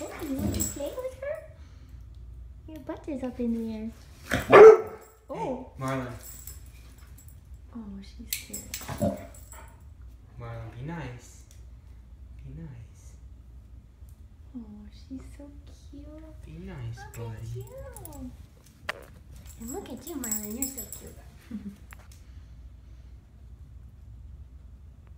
you want to play with her? Your butt is up in the air. Oh. Marlin. Oh, she's scared. Marlin, be nice. Be nice. Oh, she's so cute. Be nice, Look buddy. at you. And look at you, Marlin. You're so cute.